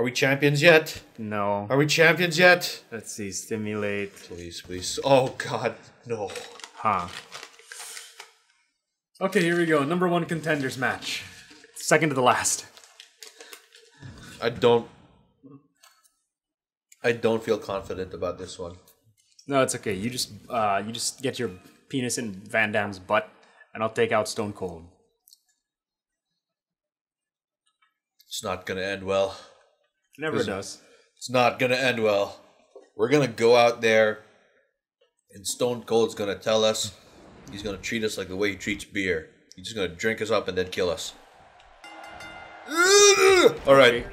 Are we champions yet? No. Are we champions yet? Let's see. Stimulate. Please, please. Oh God, no. Huh. Okay, here we go. Number one contenders match. Second to the last. I don't. I don't feel confident about this one. No, it's okay. You just uh, you just get your penis in Van Dam's butt, and I'll take out Stone Cold. It's not gonna end well. Never Listen. does. It's not gonna end well. We're gonna go out there, and Stone Cold's gonna tell us he's gonna treat us like the way he treats beer. He's just gonna drink us up and then kill us. All right.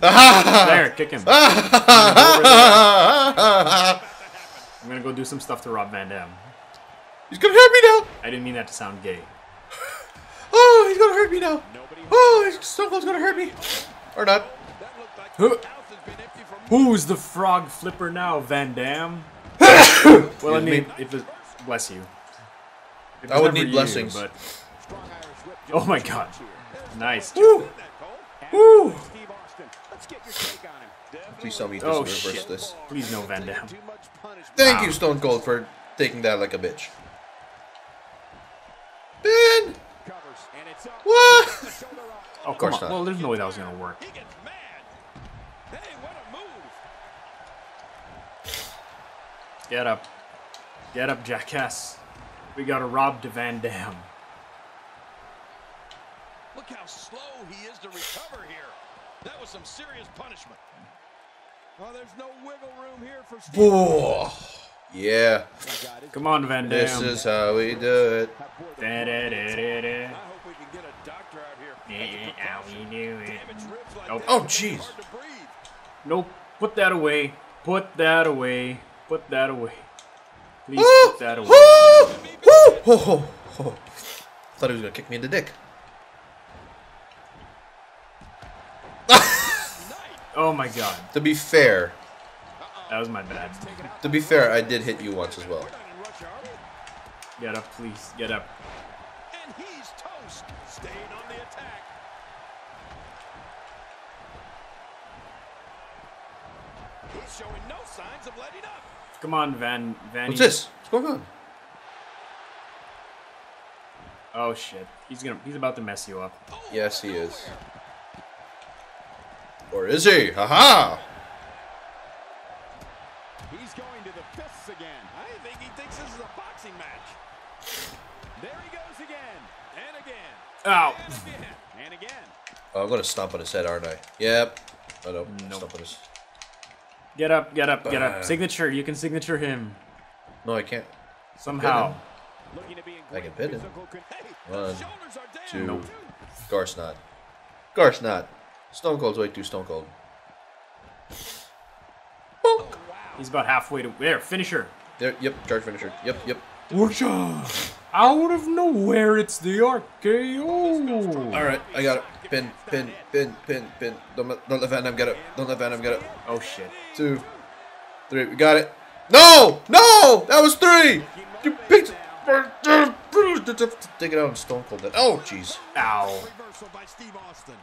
There, kick him. I'm gonna go do some stuff to Rob Van Dam. he's gonna hurt me now. I didn't mean that to sound gay. Oh, he's gonna hurt me now. Oh, Stone Cold's gonna hurt me. Or not. Who- Who's the frog flipper now, Van Dam? well, I mean, if it, bless you. It I would never need blessings. but oh my god, nice. Woo! Woo! Please tell me he Oh doesn't reverse shit! this. Please no Van Dam. Thank Wow. you, Stone Cold, for taking that like a bitch. Ben! What? Oh come course on. not. Well, there's no way that was gonna work. Get up, get up, jackass. We gotta rob the Van Dam. Look how slow he is to recover here. That was some serious punishment. Well, there's no wiggle room here for Steve. Whoa. Yeah, Come on, Van Dam. this is how we do it. Da-da-da-da-da. I hope Nope. Oh, jeez. hard to breathe. Nope. Put that away. Put that away. Put that away. Please Oh, put that away. oh, oh, oh, oh. Thought he was gonna kick me in the dick. Oh my god. To be fair, That was my bad. to be fair, I did hit you once as well. Not in rush hour. Get up, please. Get up. And he's toast. Staying on the attack. He's showing no signs of letting up. Come on, Van. Van. What's this? What's going on? Oh shit. He's gonna. He's about to mess you up. Yes, he is. Or is he? Haha! He's going to the fists again. I think he thinks this is a boxing match. There he goes again. And again. Ow. And again. And again. Oh, I'm gonna stomp on his head, aren't I? Yep. Oh no, Nope. stomp on his. Get up. Get up. Get Uh. up. Signature. You can signature him No, I can't. somehow. Looking to be in I can great pin him. physical con- Hey, One, those shoulders are down. two. Nope. Garce not. Garce not. Stone Cold's way too Stone Cold. He's about halfway to there. Finisher. There, yep, charge finisher. Yep, yep. Whoosha! Out of nowhere, it's the RKO. All right, I got it. Pin, pin, pin, pin, pin. Don't, let- don't let Dam get it. Don't let Dam get it. Oh shit. Two, three. We got it. No, no, that was three. You picked. Take it out on Stone Cold. Then. Oh, jeez. Ow. Reversal by Steve Austin.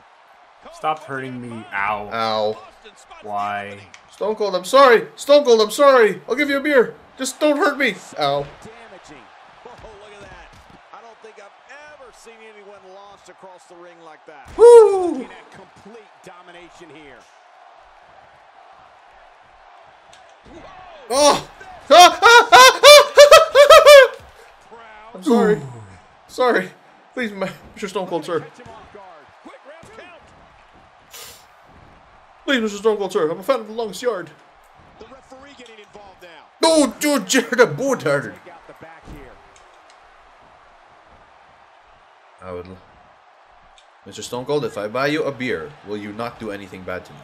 Stop hurting me. Ow. Ow. Austin spots the Why? Stone Cold, I'm sorry. Stone Cold, I'm sorry. I'll give you a beer. Just don't hurt me. Ow. damaging. Oh, look at that. I don't think I've ever seen anyone launched across the ring like that. Woo. Looking at complete domination here. Oh. Ah, ah, ah, ah. I'm sorry. Sorry. Please, Mr. Stone Cold, sir. Catch him off guard. Quick ref count. Please, Mr. Stone Cold, sir. I'm a fan of the longest yard. The referee getting involved now. Oh, George Jared, a boot harder. Take out the back here. I would. Mr. Stone Cold, if I buy you a beer, will you not do anything bad to me?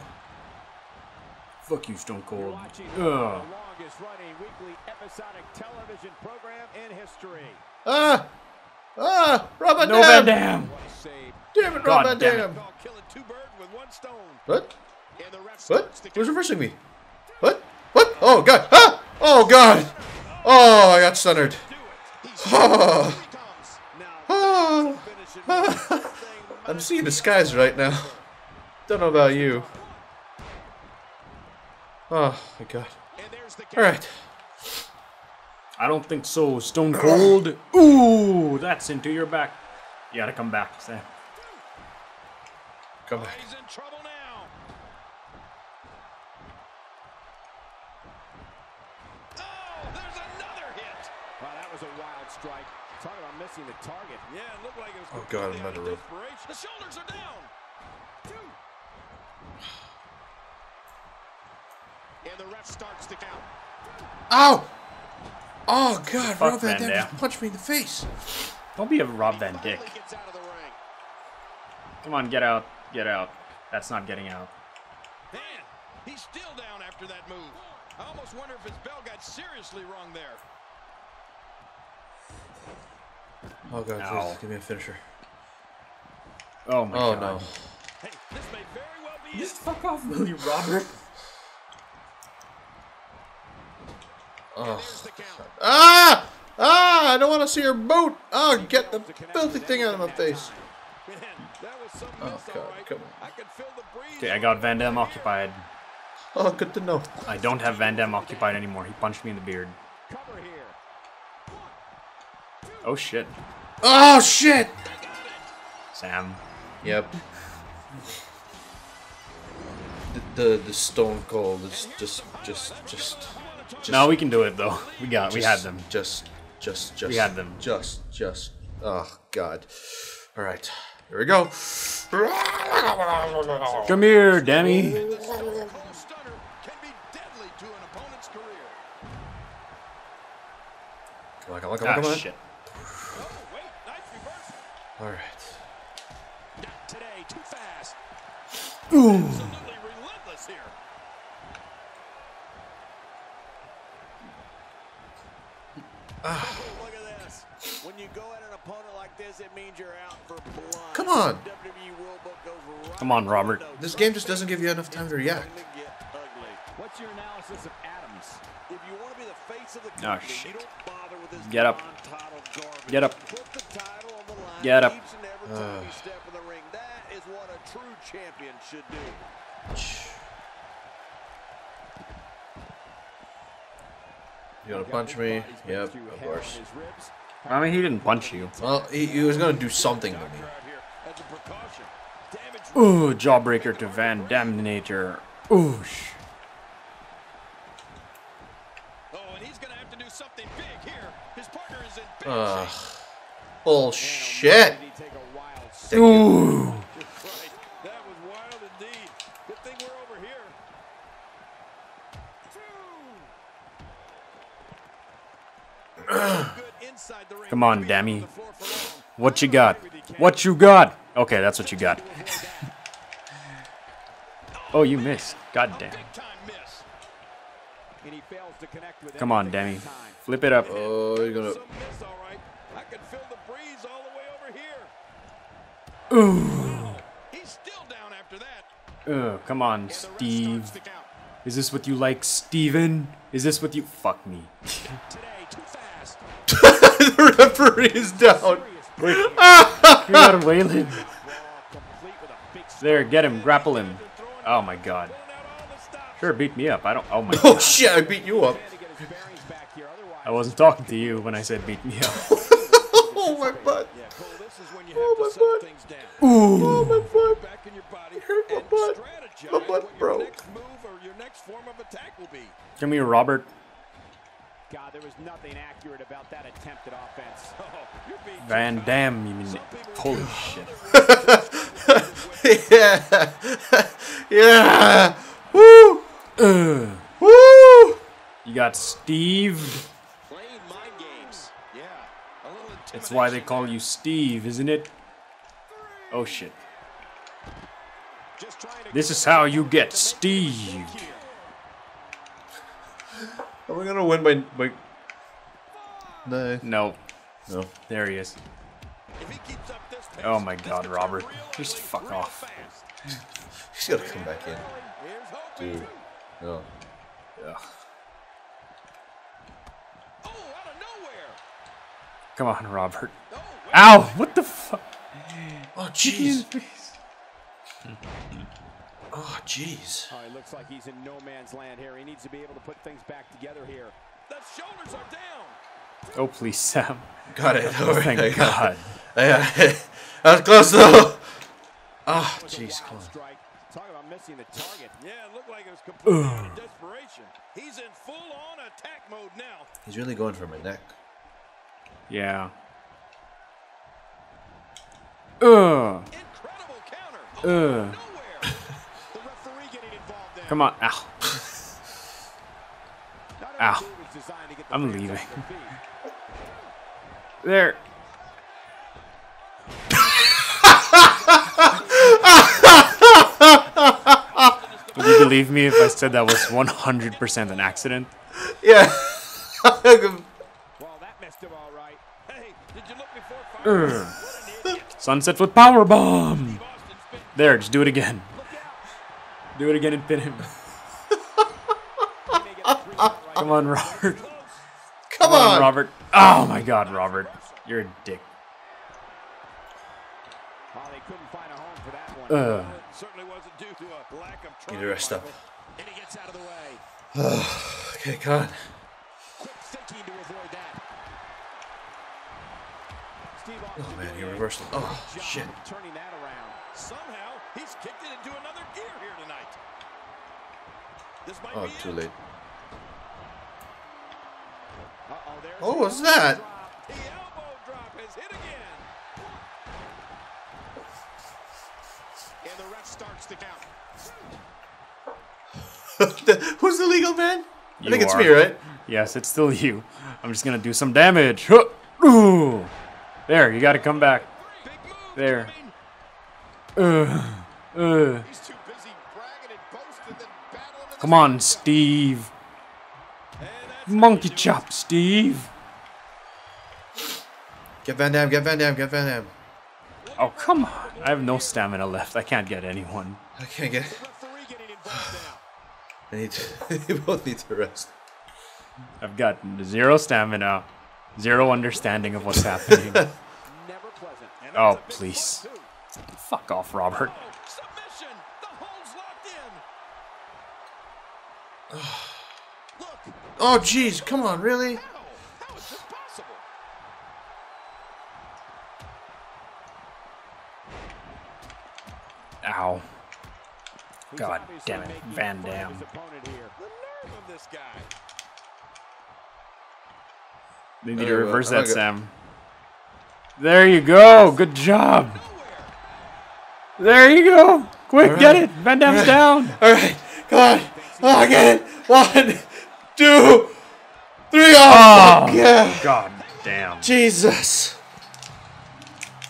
Fuck you, Stone Cold. Ugh. the running weekly episodic television program in history. Ah! Ah! Rob Van No Van Dam! Dam. What a save. Damn it, God Rob Van. Dam! Call killing two birds with one stone. What? And the ref What? Who's reversing me? What? What? Oh, God! Ah! Oh, God! Oh, I got centered. do it. He's Oh. here he comes. Now Oh. finish it. This thing I'm seeing the skies right now. Don't know about you. Oh my god. There's the All right. I don't think so. Stone Cold. Ooh, that's into your back. You gotta come back, Sam. Come back. he's in trouble now. Oh, there's another hit. Wow, that was a wild strike. Talk about missing the target. Yeah, it looked like it was Oh, God, completely I'm out of out of The shoulders are down. Two. And the ref starts to count. Ow! Oh god, Fuck Rob Van Van Dam Dam. just punched me in the face. Don't be a Rob Van Dick. Finally gets out of the ring. Come on, get out. Get out. That's not getting out. Man, he's still down after that move. I almost wonder if his bell got seriously wrong there. Oh god, Ow. please give me a finisher. Oh my Oh god. no. Hey, this may very well be. Just fuck off, will you, Robert? There's the count. Ah! Ah! I don't want to see your boot. Oh, get the filthy thing out of my face. Man, that was some Oh, God, all right. come on. I could feel the breeze. Okay, I got Van Dam occupied. Oh, good to know. I don't have Van Dam occupied anymore. He punched me in the beard. Oh shit. Oh shit! Sam. Yep. The, the the stone cold is just just just. just No, we can do it though. We got. We had them. Just just just. We had them. Just just. Oh god. All right. Here we go. Come here, Demi. Cold stunner can be deadly to an opponent's career. Come on, come on, come Ah, on, come on. shit. Oh, wait, nice reversal. All right. Not today. Too fast. Absolutely relentless here. Ah. Oh, look at this. When you go at an opponent like this, it means you're out for blood. Come on. WWE rule book goes right Come on, Robert. out the window. This game just doesn't give you enough time to react. Starting to. What's your analysis of Adams? If you want to be the face of the Oh, shit. you don't bother with this Get up. Get up. Put the title on the line Get up. each and every time you step in the ring. That is what a true champion should do. You gonna punch me? Yep, of course. I mean, he didn't punch you. Well, he, he was gonna do something to me. Right here as a precaution. Damage Ooh, jawbreaker to Van Damnator. Oosh. Oh, and he's going to have to do something big here. His partner is in big Ugh. shape. Bullshit. Did he take a wild Thank you. Ooh. That was wild indeed. Good thing we're over here. Good inside the ring. Come on, Maybe Dammy. on the floor for long. What you got? What you got? Okay, that's what you got. oh, you missed. God damn. Miss. And he fails to connect with Come on, anything Demi. Flip it up. Oh, you're gonna. Some miss, all right. I can feel the breeze all the way over here. Ooh. He's still down after that. Ugh, come on, And the ref Steve. starts to count. Is this what you like, Steven? Is this what you. Fuck me. Today, too fast. the referee is down. You gotta Waylon. Raw, complete with a big There, get him. Grapple him. Oh my god. Pulling out all the stops. Sure, beat me up. I don't. Oh my Oh shit! I beat you up. to get his bearings back here. Otherwise, I wasn't talking to you when I said beat me up. Oh my butt. Yeah, Cole, this is when you Oh, have my to butt. things down. Oh my butt. Back in your body hurt my and butt. My butt broke. next move or your next form of attack will be. Come here, Robert. God, there was nothing accurate about that attempted offense. Oh, you're being Van too Dam, you mean. Holy shit. yeah. yeah. Woo. Ugh. Woo. You got Steve. That's why they call you Steve, isn't it? Oh shit. Just trying to This is how you get to make the Steve. mistake here. Are we gonna win by by? No. No, No. there he is. If he keeps up this pace, Oh my god, Robert. Just fuck off. fast. He's gotta come back in. Dude. No. Ugh. Oh, out of nowhere. Come on, Robert. Oh. Ow! What the fuck? Oh jeez. Oh, jeez. Oh, he looks like he's in no man's land here. He needs to be able to put things back together here. The shoulders are down. Oh, please, Sam. Got it. All right, Thank I got it. God. Yeah, that was close though. Ah, That was a jeez, come on. Talk about missing the target. Yeah, it looked like it was completely out of desperation. He's in full-on attack mode now. He's really going for my neck. Yeah. Ugh. Incredible counter. Ugh. Nowhere. The referee getting involved there. Come on. Ow. Ow. every move is designed to get the I'm leaving. off their feet. There. Would you believe me if I said that was 100% an accident? Yeah. Well, that missed him all right. Hey, did you look before firing? Ugh. What an idiot. Sunset with power bomb. There, just do it again. Do it again and pin him. He may get the three count right. Come on, Robert. Come Come on, on. Robert. Oh my God, Robert, you're a dick. They couldn't find a home for that Oh Austin man, he reversed it. Oh shit. Turning that around. Somehow, he's kicked it into another gear here tonight. This might Oh, be too it. late. Uh-oh, there's Oh, the what's that? The elbow drop has hit again. And the ref starts the count. Who's the legal man? I You think it's are. me, right? Yes, it's still you. I'm just gonna do some damage. Ooh. There, you gotta come back. There. coming. Ugh. Ugh. He's too busy bragging and boasting than battling in the Come on, Steve. Monkey chop, Steve. Get Van Dam, get Van Dam, get Van Dam. Oh, come on. I have no stamina left. I can't get anyone. I can't get. referee getting involved now. I need to. you both need to rest. I've got zero stamina, zero understanding of what's happening. Never pleasant. And Oh, that's a big please. Fuck off, Robert. Oh, submission. The hold's locked in. Look. Oh jeez, come on, really? How? How is this possible? Ow. God damn it, making Van fun of Dam. his opponent here. The nerve of this guy. They need to reverse that, Sam. There you go. Good job. There you go. Quick, All get it. Van All right. down. All right, come on. Oh, I get it. One, two, three. Oh, Oh. yeah. God damn. Jesus.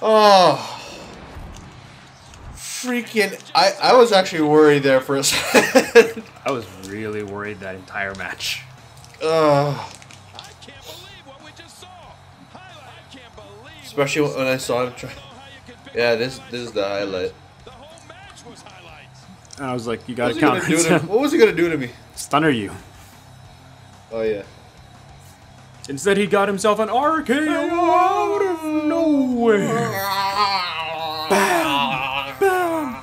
Oh. Freaking. I, I was actually worried there for a second. I was really worried that entire match. oh. Especially when I saw him try. I don't know how you could pick Yeah, this this is the highlight. The whole match was highlights. And I was like, you What gotta was, he gonna to, what was he gonna do to me? Stunner you. Oh yeah. Instead, he got himself an RKO out of nowhere. Bam! Bam!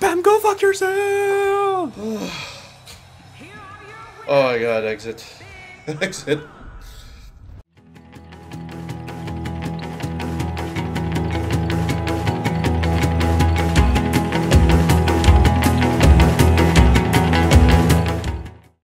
Bam! Go fuck yourself! Oh my god, exit. exit.